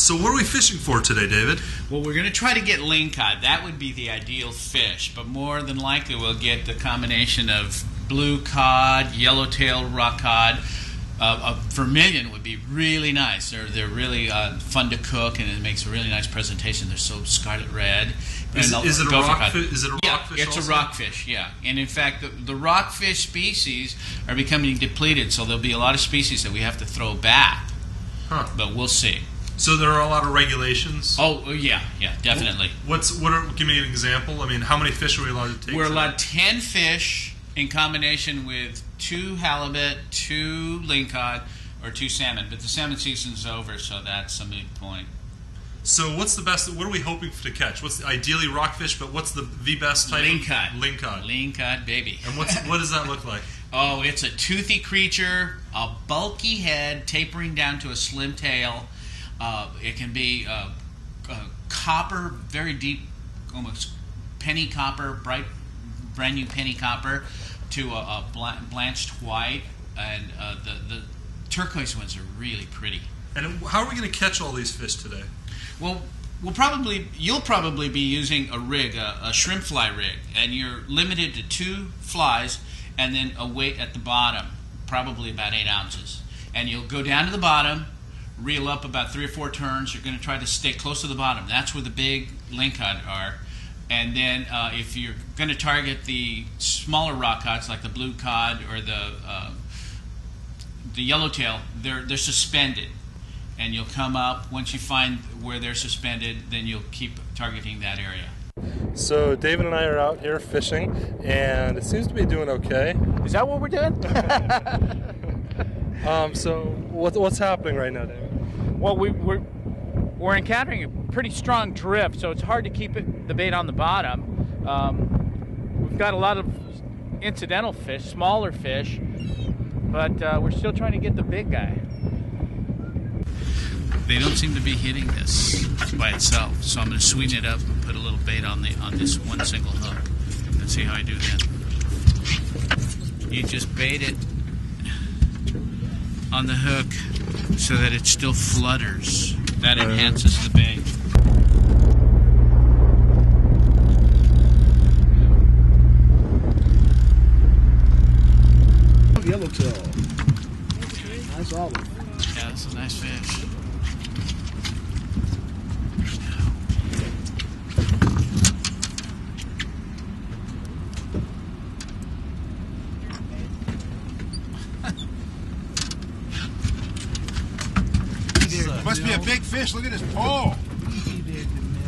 so what are we fishing for today, David? Well, we're going to try to get lingcod. That would be the ideal fish, but more than likely we'll get the combination of blue cod, yellowtail rock cod. Uh, a vermilion would be really nice. They're they're really uh, fun to cook, and it makes a really nice presentation. They're so scarlet red. Is, And it- is it a cod. rockfish? Is it a Yeah, rockfish? it's also? a rockfish. Yeah, and in fact, the, the rockfish species are becoming depleted, so there'll be a lot of species that we have to throw back. Huh. But we'll see. So there are a lot of regulations. Oh, oh, yeah, yeah, definitely. What's what? Are, give me an example. I mean, how many fish are we allowed to take? We're allowed 10 fish in combination with two halibut, two lingcod, or two salmon. But the salmon season's over, so that's a moot point. So what's the best? What are we hoping to catch? What's the, ideally rockfish, but what's the the best type? Lingcod. Lingcod. Lingcod, baby. And what's what does that look like? Oh, it's a toothy creature, a bulky head tapering down to a slim tail. Uh, it can be uh, uh, copper, very deep, almost penny copper, bright, brand new penny copper, to a, a blanched white, and uh, the the turquoise ones are really pretty. And how are we going to catch all these fish today? Well, we'll probably you'll probably be using a rig, a, a shrimp fly rig, and you're limited to two flies and then a weight at the bottom, probably about eight ounces. And you'll go down to the bottom, reel up about three or four turns. You're going to try to stay close to the bottom. That's where the big lingcod are. And then uh, if you're going to target the smaller rock cods like the blue cod or the uh, the yellowtail, they're they're suspended and you'll come up. Once you find where they're suspended, then you'll keep targeting that area. So David and I are out here fishing, and it seems to be doing okay. Is that what we're doing? Um, so what, what's happening right now, David? Well, we, we're we're encountering a pretty strong drift, so it's hard to keep it, the bait on the bottom. Um, we've got a lot of incidental fish, smaller fish, but uh, we're still trying to get the big guy. They don't seem to be hitting this by itself, so I'm going to sweeten it up and put a little bait on the on this one single hook and see how I do then. You just bait it on the hook so that it still flutters. That enhances the bait. Yellowtail. Nice olive. Yeah, that's a nice fish. Must be a big fish. Look at his pole.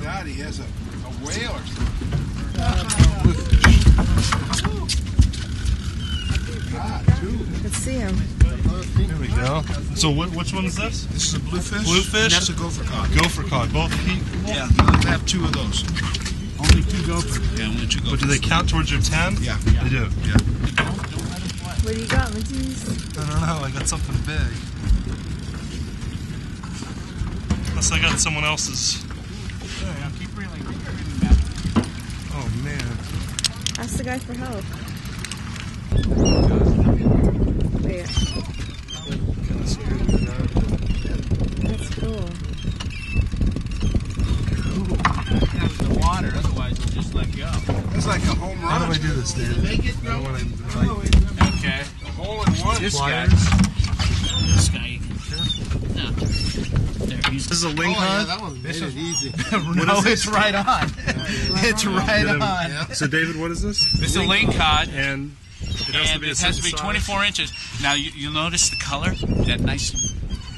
God, he has a, a whale or something. Let's see him. Here we go. So what, which one is this? This is a bluefish. Bluefish? And that's a gopher cod. Gopher cod. Both heat. Yeah, I have two of those. Only two gophers. Yeah, only two gopher. But do they count towards your 10? Yeah. They do. Yeah. What do you got, Matisse? I don't know. I got something big. Unless I got someone else's. Oh man. Ask the guy for help. Wait. That's cool. the water, otherwise we'll just let go. That's like a home run. How do I do this, dude? Make it I go. don't want to. Okay. A hole in one. This guy. Pliers. This guy. No. There, he's This is a oh, link hunt. that one made it easy. no, it's right on. it's right Get him. on. So David, what is this? It's a lingcod. And it has to and be it has to be certain size? 24 inches. Now you, you'll notice the color, that nice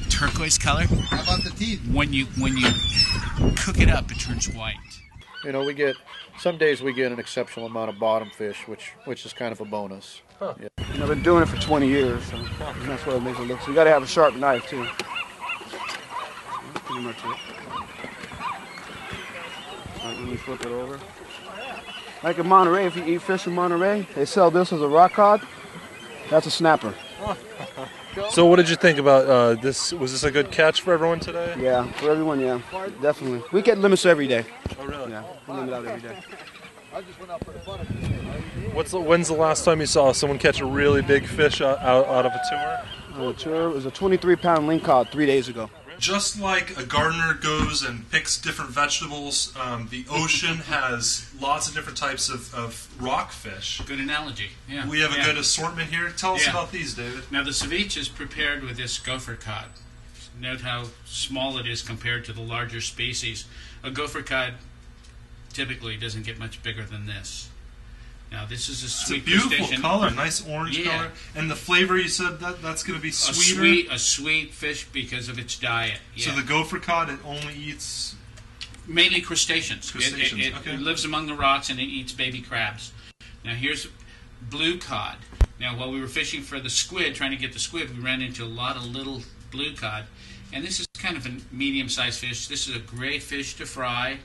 turquoise color. How about the teeth? When you when you cook it up, it turns white. You know, we get some days we get an exceptional amount of bottom fish, which which is kind of a bonus. You know, I've been doing it for 20 years, so that's what makes it look. So you got to have a sharp knife too. Pretty much it. Right, let me flip it over. Like in Monterey, if you eat fish in Monterey, they sell this as a rock cod. That's a snapper. So what did you think about uh, this? Was this a good catch for everyone today? Yeah, for everyone, yeah, definitely. We get limits every day. Oh really? Yeah, we limit out every day. What's the, when's the last time you saw someone catch a really big fish out, out, out of a tour? Uh, tour it was a 23 pound lingcod three days ago. Just like a gardener goes and picks different vegetables, um, the ocean has lots of different types of, of rockfish. Good analogy. Yeah. We have a good assortment here. Tell us Yeah. about these, David. Now the ceviche is prepared with this gopher cod. Note how small it is compared to the larger species. A gopher cod typically doesn't get much bigger than this. Now this is a sweet. It's a beautiful crustacean. color, nice orange Yeah. color, and the flavor you said that that's going to be A sweeter. sweet, a sweet fish because of its diet. So the gopher cod it only eats. mainly crustaceans. It- Crustaceans, It, it, okay. it lives among the rocks and it eats baby crabs. Now here's blue cod. Now while we were fishing for the squid, trying to get the squid, we ran into a lot of little blue cod, and this is kind of a medium-sized fish. This is a great fish to fry,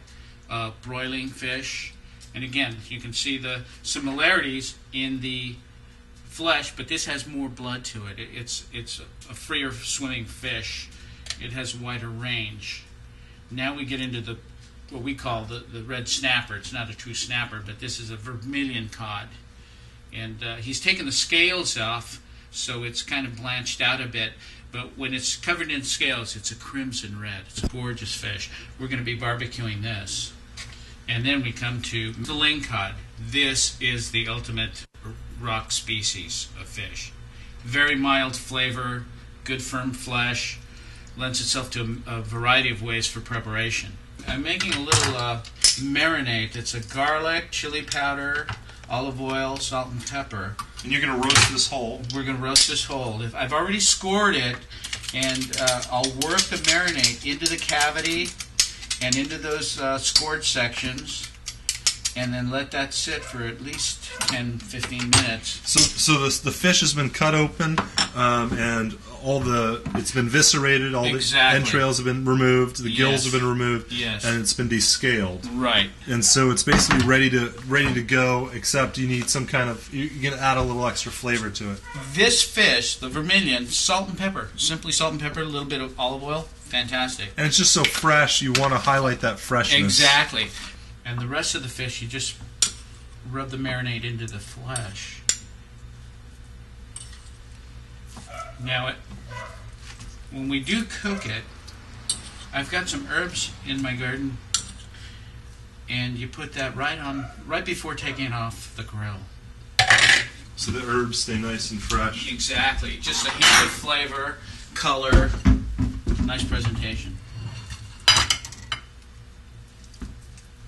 uh, broiling fish, and again you can see the similarities in the flesh, but this has more blood to it. it it's it's a freer swimming fish. It has a wider range. Now we get into the what we call the, the red snapper. It's not a true snapper, but this is a vermilion cod. And uh, he's taken the scales off, so it's kind of blanched out a bit. But when it's covered in scales, it's a crimson red. It's a gorgeous fish. We're going to be barbecuing this. And then we come to the lingcod. This is the ultimate rock species of fish. Very mild flavor, good firm flesh, lends itself to a, a variety of ways for preparation. I'm making a little uh, marinade. It's a garlic, chili powder, olive oil, salt, and pepper. And you're going to roast this whole. We're going to roast this whole. If I've already scored it, and uh, I'll work the marinade into the cavity and into those uh, scored sections, and then let that sit for at least 10, 15 minutes. So, so the, the fish has been cut open, um, and all the it's been viscerated. All Exactly. the entrails have been removed. The gills have been removed. Yes. And it's been descaled. Right. And so it's basically ready to ready to go. Except you need some kind of you- you're gonna add a little extra flavor to it. This fish, the vermilion, salt and pepper. Simply salt and pepper, a little bit of olive oil. Fantastic. And it's just so fresh. You want to highlight that freshness. Exactly. And the rest of the fish, you just rub the marinade into the flesh. Now, it, when we do cook it, I've got some herbs in my garden, and you put that right on right before taking off the grill. So the herbs stay nice and fresh. Exactly. Just a hint of flavor, color, nice presentation.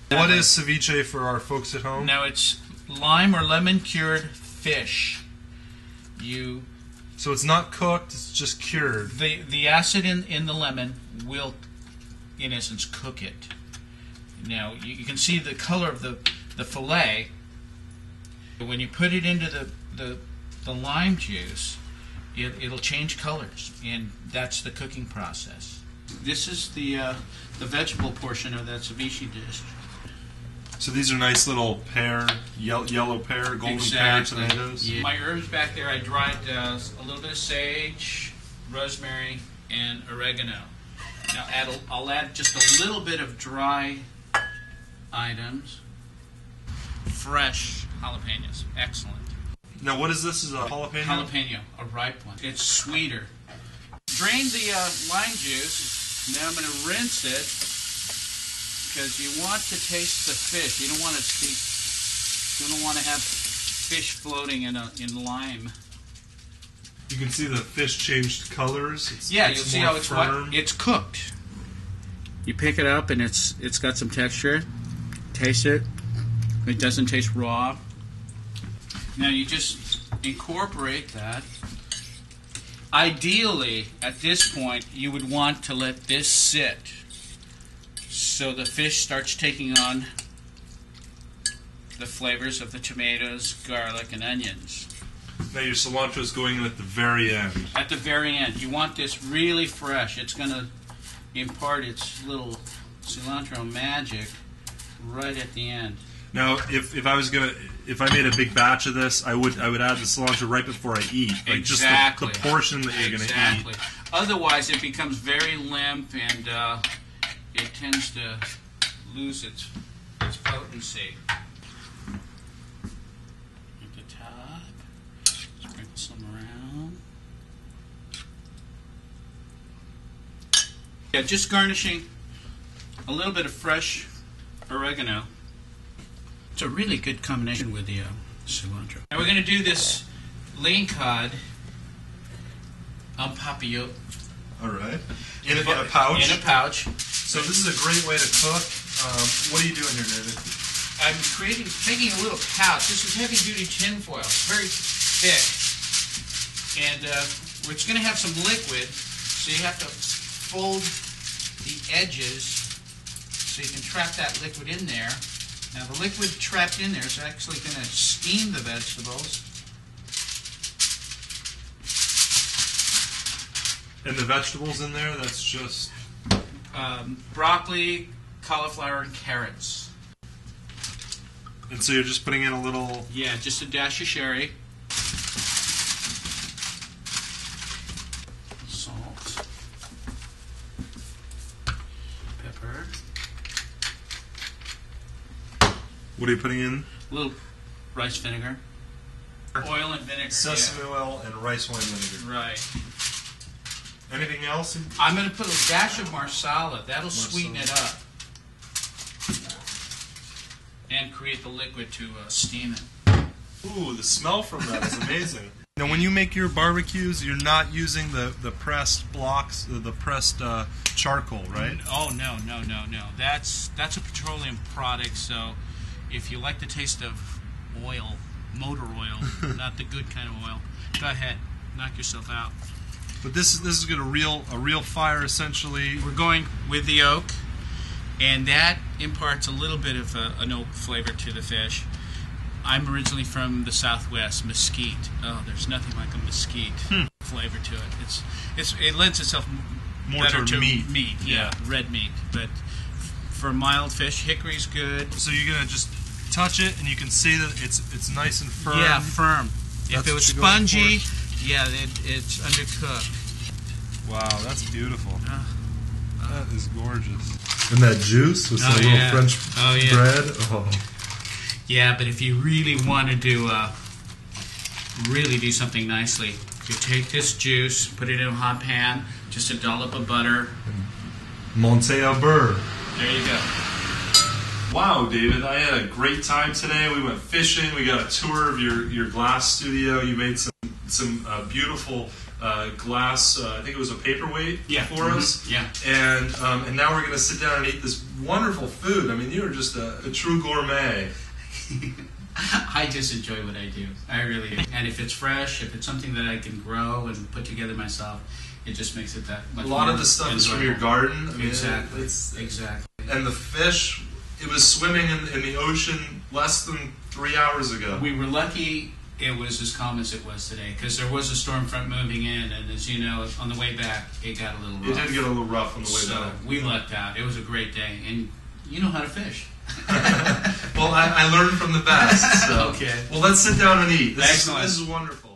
What is ceviche for our folks at home? Now it's lime or lemon cured fish. You So it's not cooked. It's just cured. the the acid in, in the lemon will, in essence, cook it. Now you, you can see the color of the the fillet. When you put it into the the, the lime juice, it, it'll change colors, and that's the cooking process. This is the uh, the vegetable portion of that ceviche dish. So these are nice little pear, yellow, yellow pear, golden Exactly. pear tomatoes. Yeah. My herbs back there, I dried uh, a little bit of sage, rosemary, and oregano. Now add a, I'll add just a little bit of dry items. Fresh jalapenos, excellent. Now what is this? Is a jalapeno? Jalapeno, a ripe one. It's sweeter. Drain the uh, lime juice. Now I'm going to rinse it because you want to taste the fish. You don't want to see. You don't want to have fish floating in a in lime. You can see the fish changed colors. It's, Yeah, it's you'll see how it's what firm. it's cooked. You pick it up and it's it's got some texture. Taste it. It doesn't taste raw. Now you just incorporate that. Ideally, at this point, you would want to let this sit so the fish starts taking on the flavors of the tomatoes, garlic, and onions. Now your cilantro is going in at the very end. At the very end, you want this really fresh. It's going to impart its little cilantro magic right at the end. Now, if, if I was gonna, if I made a big batch of this, I would I would add the cilantro right before I eat, like exactly. just the, the portion that you're exactly. gonna eat. Otherwise, it becomes very limp and uh, it tends to lose its its potency. At the top, sprinkle some around. Yeah, just garnishing a little bit of fresh oregano. It's a really good combination with the uh, cilantro. Now we're going to do this lean cod en papillote All right. In a, in a pouch. in a pouch. so this is a great way to cook. Um, what are you doing here, David? I'm creating, making a little pouch. This is heavy duty tin foil. It's very thick. And uh, it's going to have some liquid, so you have to fold the edges so you can trap that liquid in there. Now, the liquid trapped in there is actually going to steam the vegetables. And the vegetables in there, that's just. Um, broccoli, cauliflower, and carrots. And so you're just putting in a little. Yeah, just a dash of sherry. Salt. Pepper. What are you putting in? A little rice vinegar. Oil and vinegar. Sesame oil and rice wine vinegar. Right. Anything else? I'm going to put a dash of marsala. That'll sweeten it up. And create the liquid to uh, steam it. Ooh, the smell from that is amazing. now, when you make your barbecues, you're not using the, the pressed blocks, the, the pressed uh, charcoal, right? Oh no, no, no, no. That's that's a petroleum product. So, if you like the taste of oil, motor oil, not the good kind of oil, go ahead, knock yourself out. But this is this is gonna real a real fire essentially. We're going with the oak, and that imparts a little bit of a, an oak flavor to the fish. I'm originally from the Southwest, mesquite. Oh, there's nothing like a mesquite hmm. flavor to it. It's it's it lends itself More toward to meat. Meat, yeah, Yeah. red meat. But f- for mild fish, hickory's good. So you're gonna just touch it, and you can see that it's it's nice and firm. Yeah, firm. That's if it was spongy, yeah, it, it's undercooked. Wow, that's beautiful. Ah. that is gorgeous. And that juice with Oh, some little yeah. French Oh, yeah. bread. Oh. Yeah, but if you really want to do, uh, really do something nicely, you take this juice, put it in a hot pan, just a dollop of butter. Monte au beurre. There you go. Wow, David, I had a great time today. We went fishing. We got a tour of your, your glass studio. You made some some uh, beautiful uh, glass. Uh, I think it was a paperweight Yeah. for Mhm. us. Yeah. And um, and now we're going to sit down and eat this wonderful food. I mean, you are just a, a true gourmet. I just enjoy what I do. I really do. And if it's fresh, if it's something that I can grow and put together myself, it just makes it that much A lot of the stuff is from your garden. I mean, Exactly. It's, Exactly. and the fish, it was swimming in, in the ocean less than three hours ago. We were lucky it was as calm as it was today because there was a storm front moving in, and as you know, on the way back, it got a little It did get a little rough on the way so back. we lucked out. It was a great day, and you know how to fish. Well, I, I learned from the best. So. Okay. Well, let's sit down and eat. This Excellent. Is, this is wonderful.